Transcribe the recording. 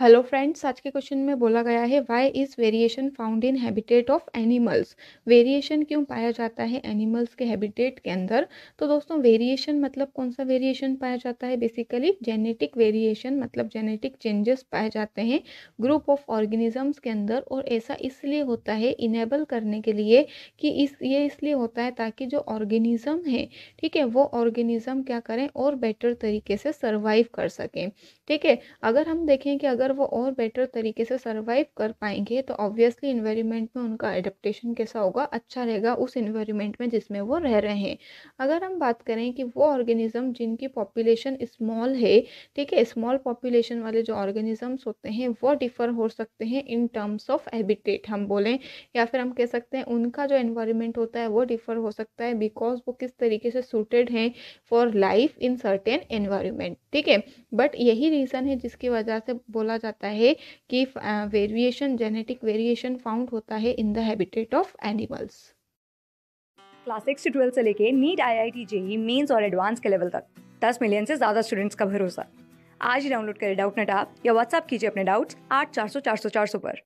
Hello friends आज के question में बोला गया है why is variation found in habitat of animals variation क्यों पाया जाता है एनिमल्स के हैबिटेट के अंदर? तो दोस्तों वेरिएशन मतलब कौन सा वेरिएशन पाया जाता है? बेसिकली जेनेटिक वेरिएशन मतलब जेनेटिक चेंजेस पाए जाते हैं ग्रुप ऑफ़ ऑर्गेनिजम्स के अंदर और ऐसा इसलिए होता है इनेबल करने के लिए कि इस, ये इसलिए होता है ताकि जो ऑर्गेनिज़म है, ठीक है, वो ऑर्गेनिज़म क्या करें और बेटर तरीके से सर्वाइव कर सकें। ठीक है, अगर हम देखें कि अगर वो और बेटर तरीके से सर्वाइव कर पाएँगे तो ऑब्वियसली इन्वायरमेंट में उनका एडेप्टेशन कैसा होगा अच्छा रहेगा उस इन्वायरमेंट में जिसमें वो रह रहे हैं। अगर हम बात करें कि वो ऑर्गेनिज्म जिनकी पॉपुलेशन स्मॉल है, ठीक है स्मॉल पॉपुलेशन वाले जो ऑर्गेनिजम्स होते हैं, वो डिफ़र हो सकते हैं इन टर्म्स ऑफ़ हैबिटेट हम बोलें, या फिर हम कह सकते हैं उनका जो इन्वायरमेंट होता है वो डिफ़र हो सकता है बिकॉज़ वो किस तरीके से सूटेड हैं for life in certain environment ठीक है? बट यही रीज़न है जिसकी वजह से बोला जाता है कि वेरिएशन जेनेटिक वेरिएशन फाउंड होता है in the habitat of animals class six से ट्वेल्थ से लेके NEET I I T JEE mains और एडवांस के लेवल तक. दस मिलियन से ज़्यादा स्टूडेंट्स का भरोसा. आज ही डाउनलोड करें डाउट नेट आप या व्हाट्सअप कीजिए अपने डाउट्स आठ चार सौ चार सौ चार सौ पर.